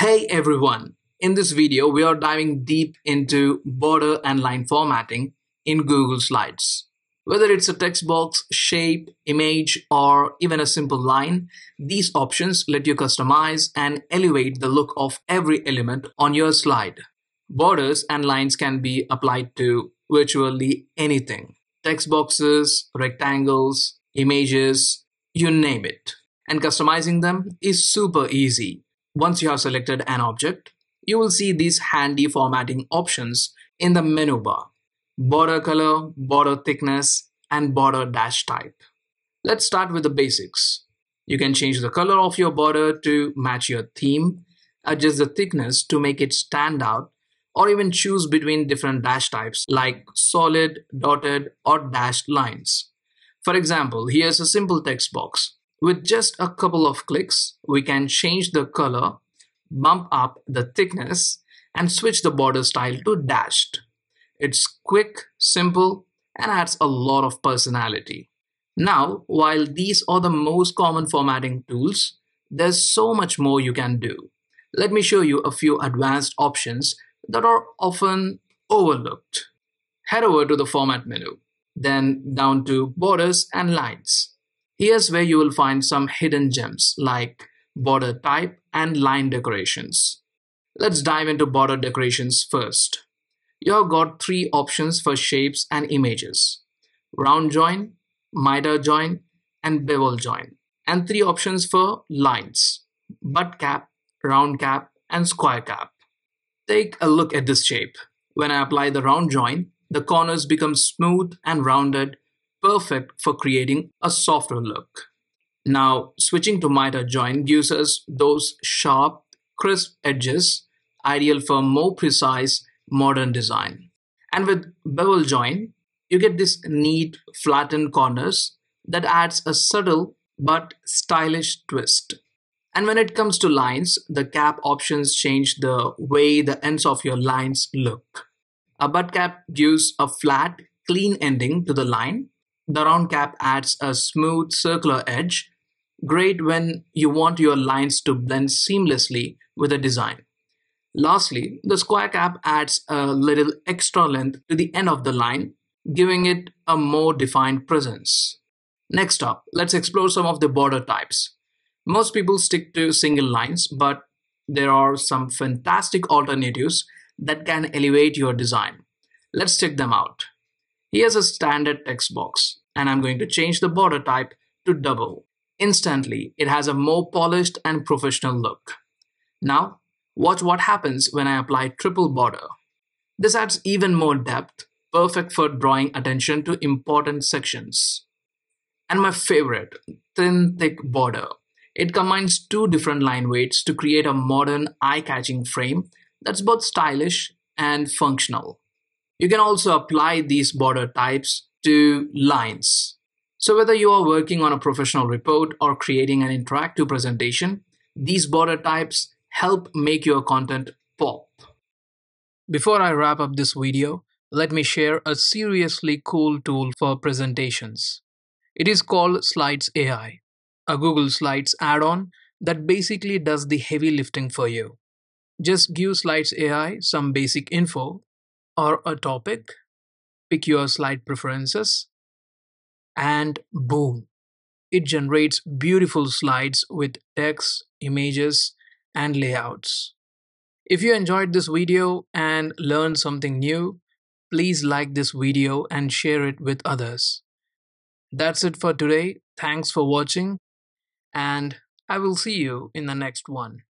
Hey everyone! In this video, we are diving deep into border and line formatting in Google Slides. Whether it's a text box, shape, image, or even a simple line, these options let you customize and elevate the look of every element on your slide. Borders and lines can be applied to virtually anything. Text boxes, rectangles, images, you name it. And customizing them is super easy. Once you have selected an object, you will see these handy formatting options in the menu bar. Border color, border thickness, and border dash type. Let's start with the basics. You can change the color of your border to match your theme, adjust the thickness to make it stand out, or even choose between different dash types like solid, dotted, or dashed lines. For example, here's a simple text box. With just a couple of clicks, we can change the color, bump up the thickness, and switch the border style to dashed. It's quick, simple, and adds a lot of personality. Now, while these are the most common formatting tools, there's so much more you can do. Let me show you a few advanced options that are often overlooked. Head over to the Format menu, then down to Borders and Lines. Here's where you will find some hidden gems like border type and line decorations. Let's dive into border decorations first. You've got three options for shapes and images. Round join, miter join, and bevel join. And three options for lines. Butt cap, round cap, and square cap. Take a look at this shape. When I apply the round join, the corners become smooth and rounded perfect for creating a softer look. Now, switching to miter join gives us those sharp, crisp edges, ideal for more precise modern design. And with bevel join, you get this neat, flattened corners that adds a subtle but stylish twist. And when it comes to lines, the cap options change the way the ends of your lines look. A butt cap gives a flat, clean ending to the line, the round cap adds a smooth circular edge, great when you want your lines to blend seamlessly with the design. Lastly, the square cap adds a little extra length to the end of the line, giving it a more defined presence. Next up, let's explore some of the border types. Most people stick to single lines, but there are some fantastic alternatives that can elevate your design. Let's check them out. Here's a standard text box and I'm going to change the border type to double. Instantly, it has a more polished and professional look. Now, watch what happens when I apply triple border. This adds even more depth, perfect for drawing attention to important sections. And my favorite, thin thick border. It combines two different line weights to create a modern, eye-catching frame that's both stylish and functional. You can also apply these border types to lines. So whether you are working on a professional report or creating an interactive presentation, these border types help make your content pop. Before I wrap up this video, let me share a seriously cool tool for presentations. It is called Slides AI, a Google Slides add-on that basically does the heavy lifting for you. Just give Slides AI some basic info or a topic pick your slide preferences, and boom, it generates beautiful slides with text, images, and layouts. If you enjoyed this video and learned something new, please like this video and share it with others. That's it for today. Thanks for watching, and I will see you in the next one.